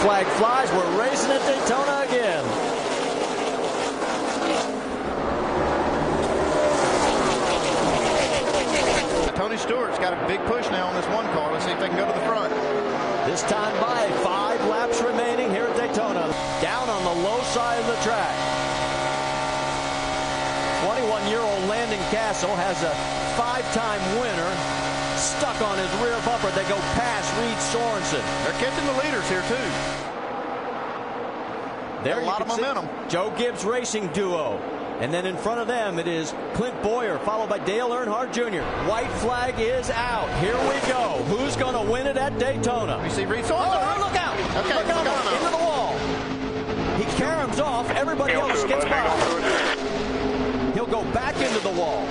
flag flies. We're racing at Daytona again. Tony Stewart's got a big push now on this one car. Let's see if they can go to the front. This time by five laps remaining here at Daytona. Down on the low side of the track. 21-year-old Landon Cassill has a five-time winner stuck on his rear bumper. They go past Reed Sorenson. They're catching the leaders here, too. There a lot of momentum. Joe Gibbs Racing Duo. And then in front of them, it is Clint Bowyer, followed by Dale Earnhardt Jr. White flag is out. Here we go. Who's going to win it at Daytona? You see Reed Oh, Sorenson? oh, look out! Okay, look out! look out. Into the wall. He caroms off. Everybody else gets by. He'll go back into the wall.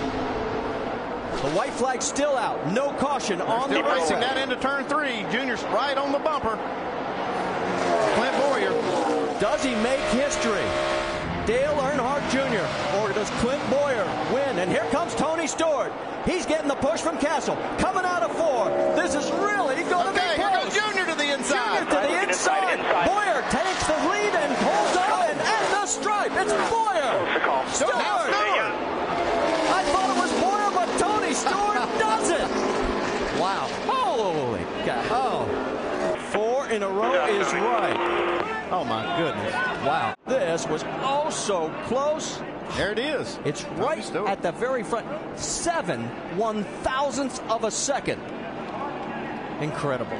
The white flag's still out. No caution on Still the racing racetrack. that into turn three. Junior's right on the bumper. Clint Bowyer. Does he make history? Dale Earnhardt Jr. or does Clint Bowyer win? And here comes Tony Stewart. He's getting the push from Cassill. Coming out of four. This is really going to Okay, be here close. goes Junior to the inside. Junior to the Inside, inside. inside. Bowyer takes the lead and pulls up and at the stripe. It's Bowyer. the call. Stewart. Now Stewart. In a row is right. Oh, my goodness. Wow. This was also close. There it is. It's right at the very front. Seven one thousandths of a second. Incredible.